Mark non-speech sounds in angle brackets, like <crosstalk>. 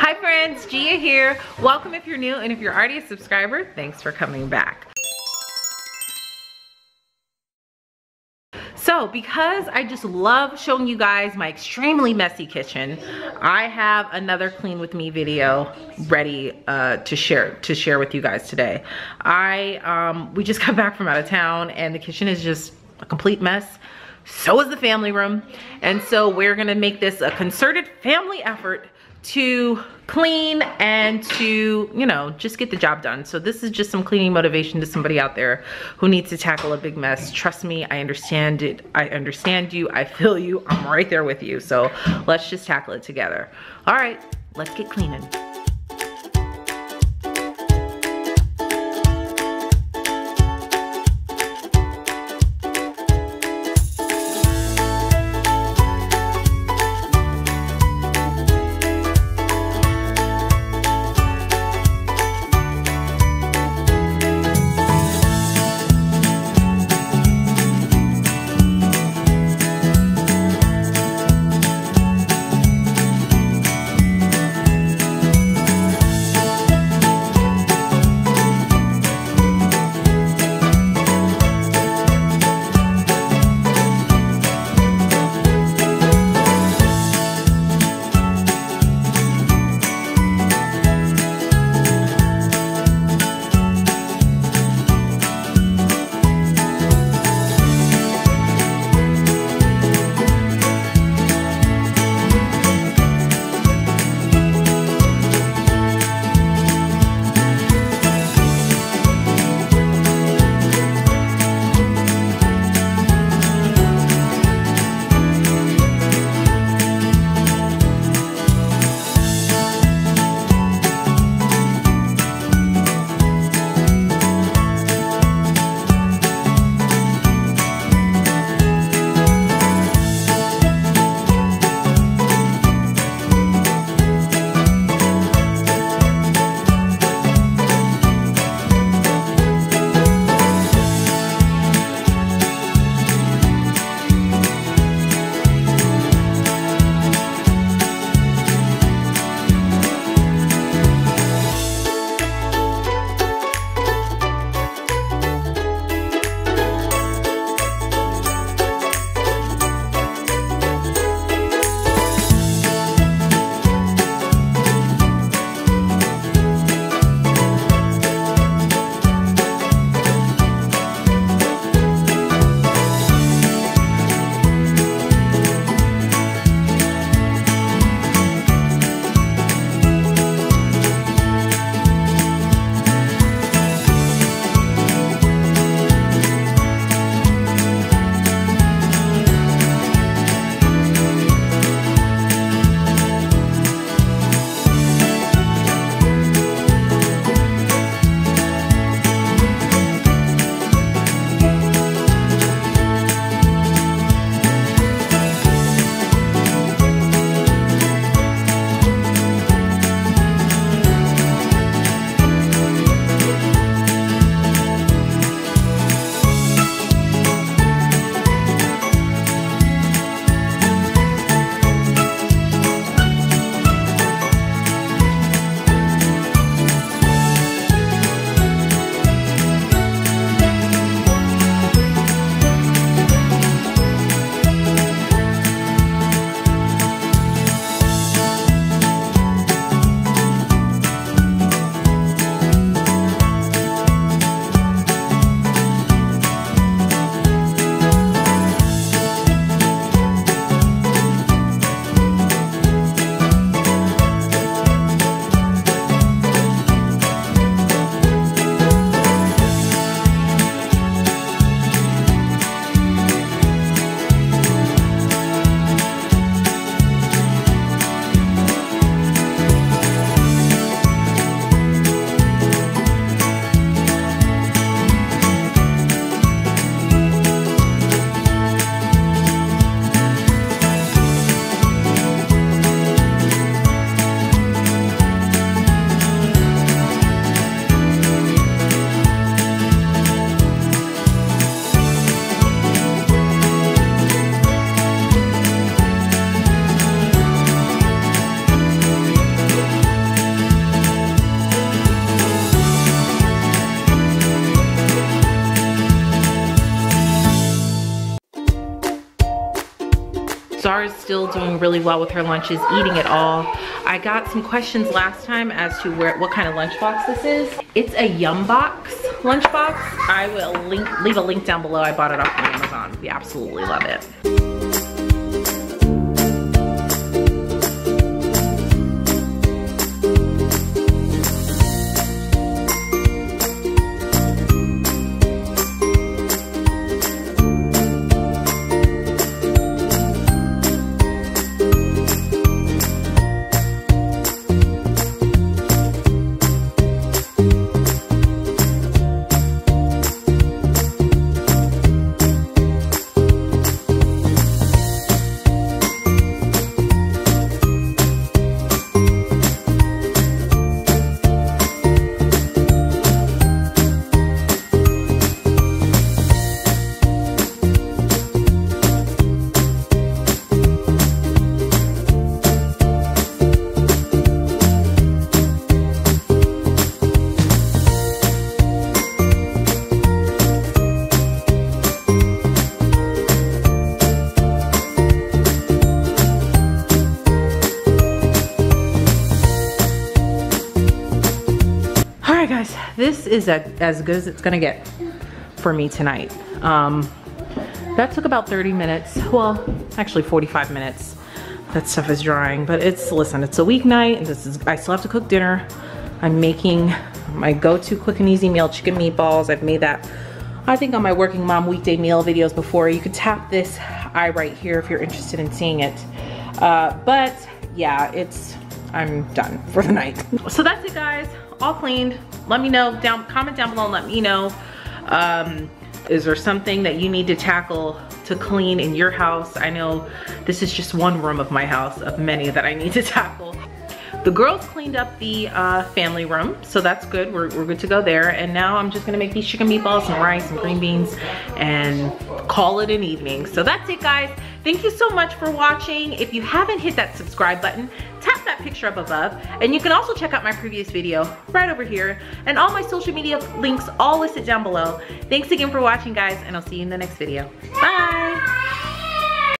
Hi friends, Jia here. Welcome if you're new and if you're already a subscriber, thanks for coming back. So because I just love showing you guys my extremely messy kitchen, I have another clean with me video ready uh, to share to share with you guys today. I um, we just <laughs> got back from out of town and the kitchen is just a complete mess. So is the family room. And so we're gonna make this a concerted family effort to clean and to, you know, just get the job done. So this is just some cleaning motivation to somebody out there who needs to tackle a big mess. Trust me, I understand it. I understand you. I feel you. I'm right there with you. So let's just tackle it together. All right, let's get cleaning. Still doing really well with her lunches, eating it all. I got some questions last time as to where what kind of lunchbox this is. It's a Yumbox lunchbox. I will link, leave a link down below. I bought it off of Amazon. We absolutely love it. This is a, as good as it's gonna get for me tonight. Um, that took about 30 minutes. Well, actually 45 minutes. That stuff is drying, but it's, listen, it's a weeknight and this is, I still have to cook dinner. I'm making my go-to quick and easy meal, chicken meatballs. I've made that, I think on my working mom weekday meal videos before. You could tap this eye right here if you're interested in seeing it. Uh, but yeah, it's, I'm done for the night. So that's it guys, all cleaned. Let me know, down, comment down below and let me know. Um, is there something that you need to tackle to clean in your house? I know this is just one room of my house of many that I need to <laughs> tackle. The girls cleaned up the uh, family room, so that's good. We're, we're good to go there. And now I'm just gonna make these chicken meatballs and rice and green beans and call it an evening. So that's it, guys. Thank you so much for watching. If you haven't hit that subscribe button, tap picture up above. And you can also check out my previous video right over here. And all my social media links all listed down below. Thanks again for watching, guys, and I'll see you in the next video. Bye!